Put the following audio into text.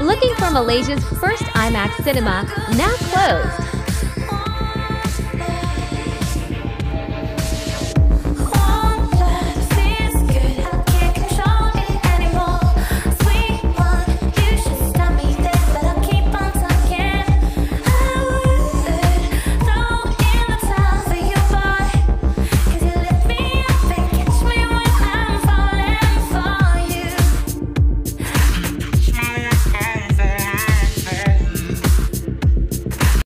Looking for Malaysia's first IMAX cinema? Now closed.